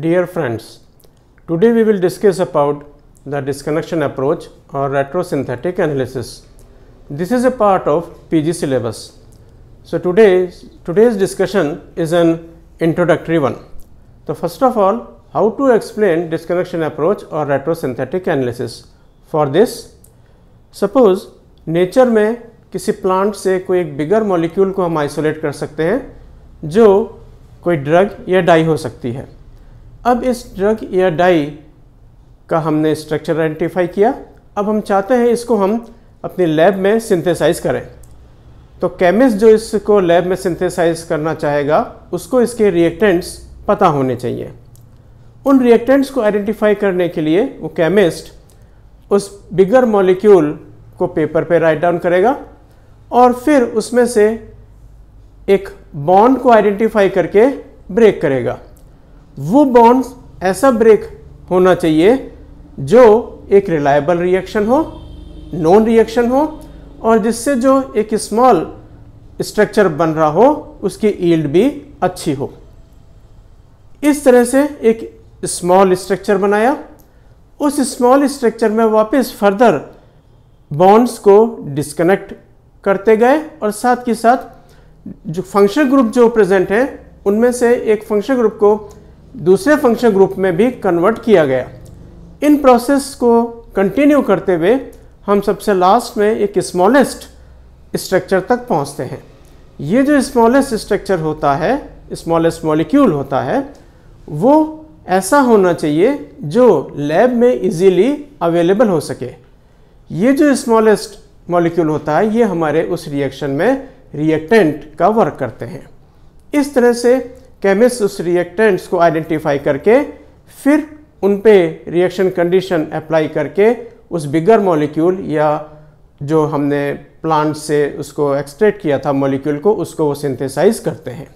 Dear friends, today we will discuss about the disconnection approach or retrosynthetic analysis. This is a part of PG syllabus. So today's, today's discussion is an introductory one. So first of all, how to explain disconnection approach or retrosynthetic analysis. For this, suppose nature में किसी plant से कोई एक bigger molecule को हम isolate कर सकते हैं जो कोई ड्रग या डाई हो सकती है अब इस ड्रग या डाई का हमने स्ट्रक्चर आइडेंटिफाई किया। अब हम चाहते हैं इसको हम अपनी लैब में सिंथेसाइज करें। तो केमिस्ट जो इसको लैब में सिंथेसाइज करना चाहेगा, उसको इसके रिएक्टेंट्स पता होने चाहिए। उन रिएक्टेंट्स को आइडेंटिफाई करने के लिए वो केमिस्ट उस बिगर मॉलिक्यूल को पेपर पे राइट डाउन करेगा और फिर उसमें से एक बॉन्ड को आइडेंटिफाई करके ब्रेक करेगा। वो बॉन्ड्स ऐसा ब्रेक होना चाहिए जो एक रिलायबल रिएक्शन हो नॉन रिएक्शन हो, और जिससे जो एक स्मॉल स्ट्रक्चर बन रहा हो, उसकी ईल्ड भी अच्छी हो। इस तरह से एक स्मॉल स्ट्रक्चर बनाया। उस स्मॉल स्ट्रक्चर में वापस फर्दर बॉन्ड्स को डिस्कनेक्ट करते गए और साथ के साथ जो फ़ंक्शन ग्रुप जो प्रेजेंट हैं, उनमें से एक फ़ंक्शन ग्रुप को दूसरे फ़ंक्शन ग्रुप में भी कन्वर्ट किया गया। इन प्रोसेस को कंटिन्यू करते हुए हम सबसे लास्ट में एक स्मॉलेस्ट स्ट्रक्चर तक पहुँचते हैं। ये जो स्मॉलेस्ट स्ट्रक्चर होता है स्मॉलेस्ट मॉलिक्यूल होता है, वो ऐसा होना चाहिए जो लैब में इजीली अवेलेबल हो सके। ये जो स्मॉलेस्ट मॉलिक्यूल होता है, ये हमारे उस रिएक्शन में रिएक्टेंट का वर्क करते हैं। इस तरह से केमिस्ट उस रिएक्टेंट्स को आइडेंटिफाई करके, फिर उन पे रिएक्शन कंडीशन अप्लाई करके उस बिगर मॉलिक्यूल या जो हमने प्लांट से उसको एक्सट्रैक्ट किया था मॉलिक्यूल को, उसको वो सिंथेसाइज करते हैं।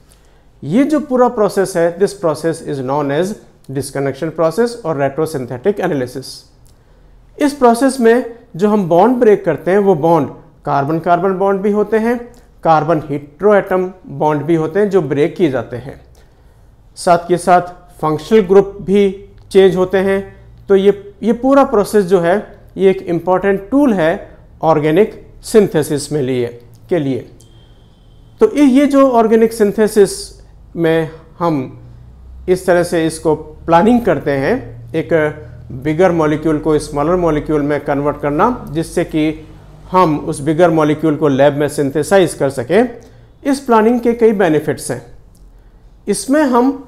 ये जो पूरा प्रोसेस है this process is known as disconnection process और रेट्रोसिंथेटिक एनालिसिस इस प्रोसेस में जो हम बॉन्ड ब्रेक करते हैं, वो बॉन्ड कार्बन कार्बन बॉन्ड भी होते हैं कार्बन हिट्रो एटम बॉन्ड भी होते हैं, जो ब्रेक किए जाते हैं। साथ के साथ फंक्शनल ग्रुप भी चेंज होते हैं। तो ये ये पूरा प्रोसेस जो है, ये एक इंपॉर्टेंट टूल है ऑर्गेनिक सिंथेसिस में लिए, के लिए। तो ये जो ऑर्गेनिक सिंथेसिस में हम इस तरह से इसको प्लानिंग करते हैं, एक बिगर मॉलिक्यूल को स्मॉलर मॉलिक्यूल में कन्वर्ट करना, जिससे कि हम उस बिगर मॉलिक्यूल को लैब में सिंथेसाइज कर सकें, इस प्लानिंग के कई बेनिफिट्स हैं। इसमें हम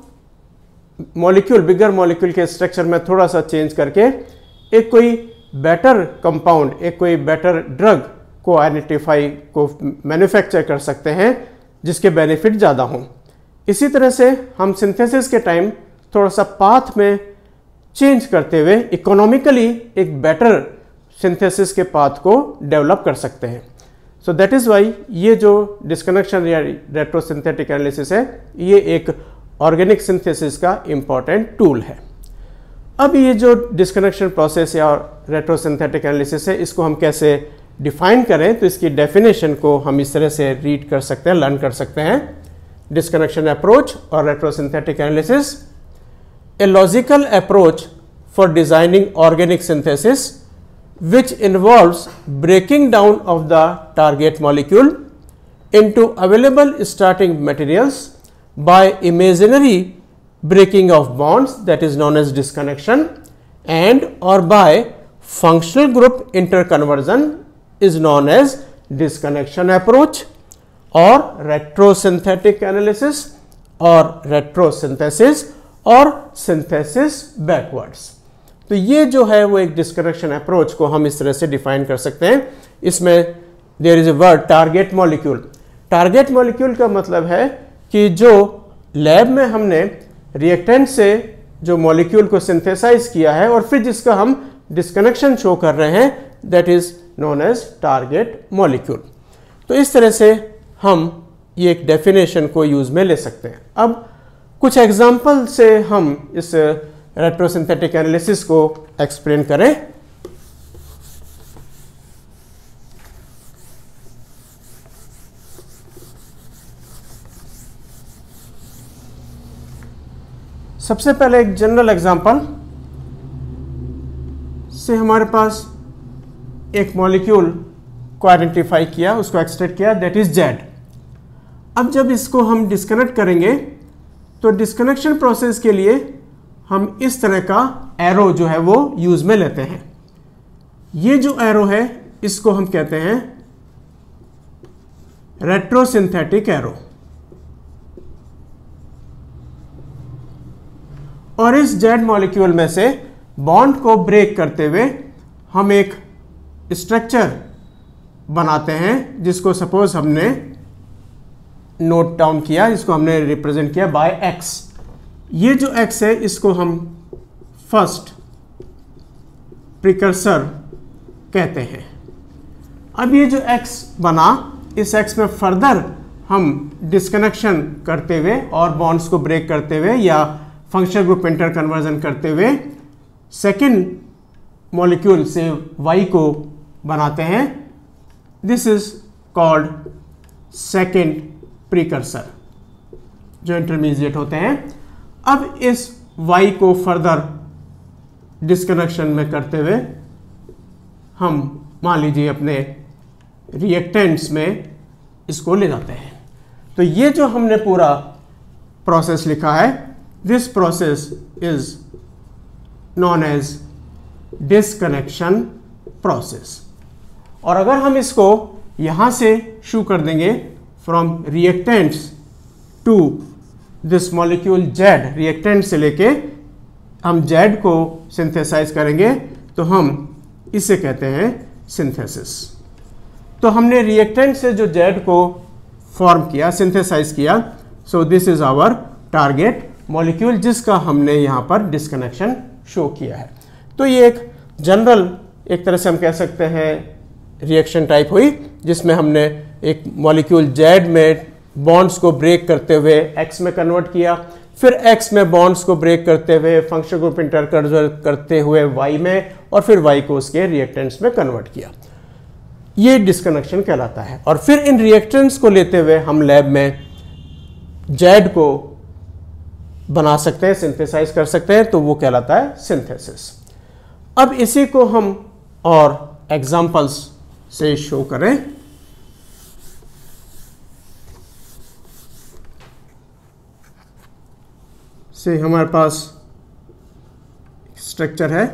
मॉलिक्यूल बिगर मॉलिक्यूल के स्ट्रक्चर में थोड़ा सा चेंज करके एक कोई बेटर कंपाउंड एक कोई बेटर ड्रग को आइडेंटिफाई को मैन्युफैक्चर कर सकते हैं, जिसके बेनिफिट ज़्यादा हों। इसी तरह से हम सिंथेसिस के टाइम थोड़ा सा पाथ में चेंज करते हुए इकोनॉमिकली एक बेटर सिंथेसिस के पाथ को डेवलप कर सकते हैं। सो दैट इज़ वाई ये जो डिस्कनेक्शन या रेट्रोसिंथेटिक एनालिसिस है, ये एक ऑर्गेनिक सिंथेसिस का इंपॉर्टेंट टूल है। अब ये जो डिस्कनेक्शन प्रोसेस या रेट्रोसिंथेटिक एनालिसिस है, इसको हम कैसे डिफाइन करें तो इसकी डेफिनेशन को हम इस तरह से रीड कर सकते हैं लर्न कर सकते हैं। डिस्कनेक्शन अप्रोच और retrosynthetic analysis a logical approach for designing organic synthesis which involves breaking down of the target molecule into available starting materials by imaginary breaking of bonds that is known as disconnection and or by functional group interconversion is known as disconnection approach or retrosynthetic analysis और retrosynthesis और synthesis backwards. तो ये जो है वो एक disconnection approach को हम इस तरह से डिफाइन कर सकते हैं इसमें there is a word target molecule target molecule का मतलब है कि जो लैब में हमने रिएक्टेंट से जो मॉलिक्यूल को सिंथेसाइज किया है और फिर जिसका हम डिस्कनेक्शन शो कर रहे हैं that is known as target molecule तो इस तरह से हम ये एक डेफिनेशन को यूज़ में ले सकते हैं। अब कुछ एग्ज़ाम्पल से हम इस रेट्रोसिंथेटिक एनालिसिस को एक्सप्लेन करें। सबसे पहले एक जनरल एग्जांपल से हमारे पास एक मॉलिक्यूल को आइडेंटिफाई किया, उसको एक्सट्रैक्ट किया दैट इज़ जेड अब जब इसको हम डिस्कनेक्ट करेंगे तो डिस्कनेक्शन प्रोसेस के लिए हम इस तरह का एरो जो है वो यूज़ में लेते हैं। ये जो एरो है, इसको हम कहते हैं रेट्रोसिंथेटिक एरो और इस जेड मॉलिक्यूल में से बॉन्ड को ब्रेक करते हुए हम एक स्ट्रक्चर बनाते हैं, जिसको सपोज़ हमने नोट डाउन किया इसको हमने रिप्रेजेंट किया बाय एक्स ये जो एक्स है, इसको हम फ़र्स्ट प्रिकर्सर कहते हैं। अब ये जो एक्स बना, इस एक्स में फर्दर हम डिस्कनेक्शन करते हुए और बॉन्ड्स को ब्रेक करते हुए या फंक्शनल ग्रुप इंटर कन्वर्जन करते हुए सेकेंड मॉलिक्यूल से वाई को बनाते हैं। This is called second precursor जो इंटरमीडिएट होते हैं। अब इस वाई को फर्दर डिस्कनेक्शन में करते हुए हम मान लीजिए अपने रिएक्टेंट्स में इसको ले जाते हैं। तो ये जो हमने पूरा प्रोसेस लिखा है this process is known as disconnection process और अगर हम इसको यहाँ से शुरू कर देंगे from reactants to this molecule Z reactant से लेके हम जेड को सिंथेसाइज करेंगे तो हम इसे कहते हैं सिंथेसिस तो हमने रिएक्टेंट से जो जेड को फॉर्म किया सिंथेसाइज किया so this is our target molecule जिसका हमने यहाँ पर डिस्कनेक्शन शो किया है। तो ये एक जनरल एक तरह से हम कह सकते हैं रिएक्शन टाइप हुई, जिसमें हमने एक मॉलिक्यूल जेड में बॉन्ड्स को ब्रेक करते हुए एक्स में कन्वर्ट किया। फिर एक्स में बॉन्ड्स को ब्रेक करते हुए फ़ंक्शन ग्रुप इंटर करते हुए वाई में और फिर वाई को उसके रिएक्टेंट्स में कन्वर्ट किया। ये डिस्कनेक्शन कहलाता है। और फिर इन रिएक्टेंट्स को लेते हुए हम लैब में जेड को बना सकते हैं सिंथेसाइज कर सकते हैं तो वो कहलाता है सिंथेसिस अब इसी को हम और एग्जाम्पल्स से शो करें. से हमारे पास स्ट्रक्चर है.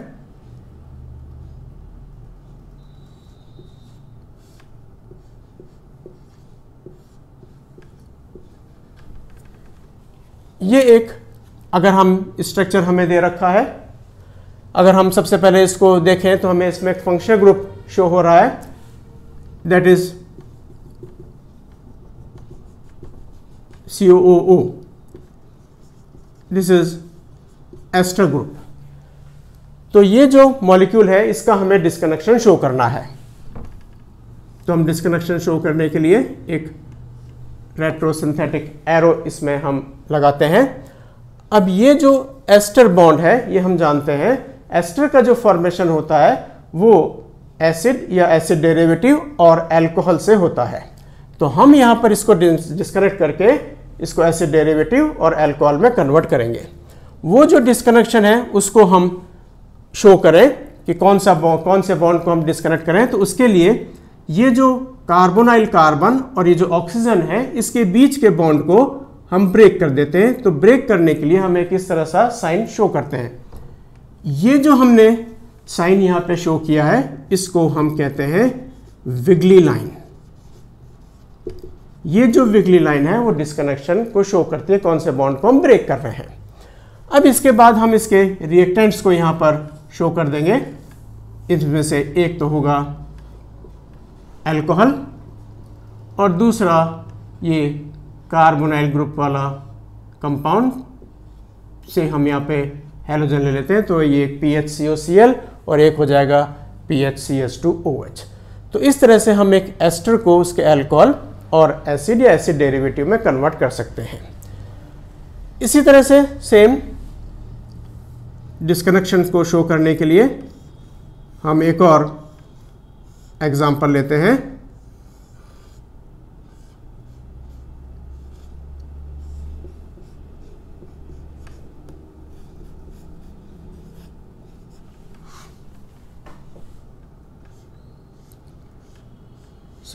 ये एक अगर हम स्ट्रक्चर हमें दे रखा है, अगर हम सबसे पहले इसको देखें तो हमें इसमें एक फ़ंक्शन ग्रुप शो हो रहा है that is C O O this is ester group तो ये जो मॉलिक्यूल है, इसका हमें डिस्कनेक्शन शो करना है। तो हम डिस्कनेक्शन शो करने के लिए एक रेट्रोसिंथेटिक एरो इसमें हम लगाते हैं। अब ये जो एस्टर बॉन्ड है, ये हम जानते हैं, एस्टर का जो फॉर्मेशन होता है, वो एसिड या एसिड डेरिवेटिव और अल्कोहल से होता है। तो हम यहाँ पर इसको डिस्कनेक्ट करके इसको एसिड डेरिवेटिव और अल्कोहल में कन्वर्ट करेंगे। वो जो डिस्कनेक्शन है, उसको हम शो करें कि कौन सा कौन से बॉन्ड को हम डिस्कनेक्ट करें तो उसके लिए ये जो कार्बोनाइल कार्बन और ये जो ऑक्सीजन है, इसके बीच के बॉन्ड को हम ब्रेक कर देते हैं। तो ब्रेक करने के लिए हम एक इस तरह सा साइन शो करते हैं। ये जो हमने साइन यहाँ पे शो किया है, इसको हम कहते हैं विगली लाइन ये जो विगली लाइन है, वो डिस्कनेक्शन को शो करती है कौन से बॉन्ड को हम ब्रेक कर रहे हैं। अब इसके बाद हम इसके रिएक्टेंट्स को यहाँ पर शो कर देंगे। इसमें से एक तो होगा एल्कोहल और दूसरा ये कार्बोनाइल ग्रुप वाला कंपाउंड से हम यहाँ पे हेलोजन ले लेते हैं तो ये एक P H C O C L और एक हो जाएगा P H C S two O H तो इस तरह से हम एक एस्टर को उसके एल्कोहल और एसिड या एसिड डेरिवेटिव में कन्वर्ट कर सकते हैं। इसी तरह से सेम डिस्कनेक्शन को शो करने के लिए हम एक और एग्ज़ाम्पल लेते हैं।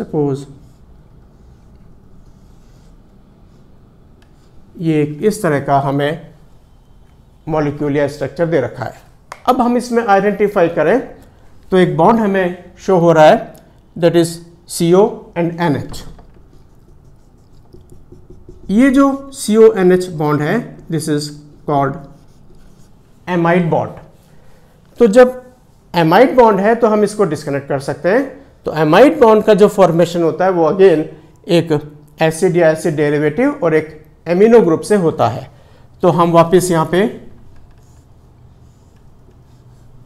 सपोज़ ये इस तरह का हमें मॉलिक्यूल या स्ट्रक्चर दे रखा है। अब हम इसमें आइडेंटिफाई करें तो एक बॉन्ड हमें शो हो रहा है that is C O and N H ये जो C O N H bond है this is called amide bond तो जब एमाइड बॉन्ड है तो हम इसको डिस्कनेक्ट कर सकते हैं। तो एमाइड बॉन्ड का जो फॉर्मेशन होता है, वो अगेन एक एसिड या एसिड डेरिवेटिव और एक एमिनो ग्रुप से होता है। तो हम वापस यहाँ पे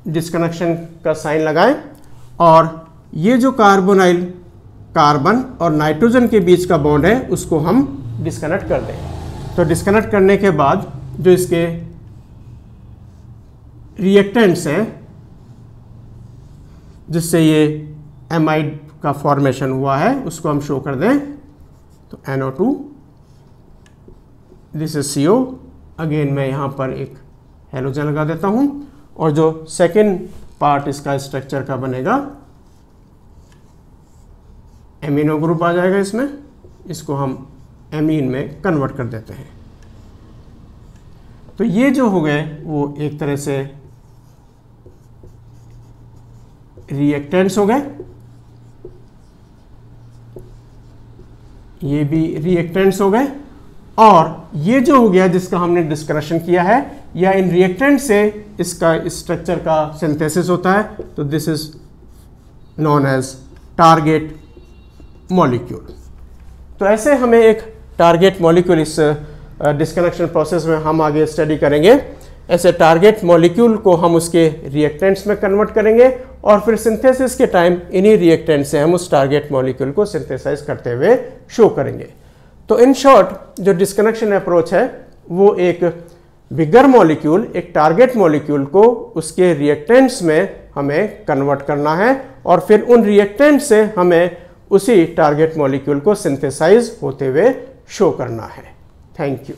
डिस्कनेक्शन का साइन लगाएँ और ये जो कार्बोनाइल कार्बन और नाइट्रोजन के बीच का बॉन्ड है, उसको हम डिस्कनेक्ट कर दें। तो डिस्कनेक्ट करने के बाद जो इसके रिएक्टेंट्स हैं, जिससे ये एमाइड का फॉर्मेशन हुआ है, उसको हम शो कर दें। तो NO2 this is see again मैं यहाँ पर एक हेलोजन लगा देता हूँ। और जो सेकेंड पार्ट इसका स्ट्रक्चर का बनेगा एमिनो ग्रुप आ जाएगा इसमें। इसको हम एमीन में कन्वर्ट कर देते हैं। तो ये जो हो गए, वो एक तरह से रिएक्टेंट्स हो गए। ये भी रिएक्टेंट्स हो गए। और ये जो हो गया जिसका हमने डिस्कशन किया है, या इन रिएक्टेंट से इसका स्ट्रक्चर का सिंथेसिस होता है तो this is known as target molecule तो ऐसे हमें एक टारगेट मॉलिक्यूल इस डिस्कनेक्शन प्रोसेस में हम आगे स्टडी करेंगे। ऐसे टारगेट मॉलिक्यूल को हम उसके रिएक्टेंट्स में कन्वर्ट करेंगे और फिर सिंथेसिस के टाइम इन्हीं रिएक्टेंट से हम उस टारगेट मॉलिक्यूल को सिंथेसाइज करते हुए शो करेंगे। तो इन शॉर्ट जो डिस्कनेक्शन अप्रोच है, वो एक बिगर मॉलिक्यूल एक टारगेट मॉलिक्यूल को उसके रिएक्टेंट्स में हमें कन्वर्ट करना है और फिर उन रिएक्टेंट से हमें उसी टारगेट मॉलिक्यूल को सिंथेसाइज होते हुए शो करना है। Thank you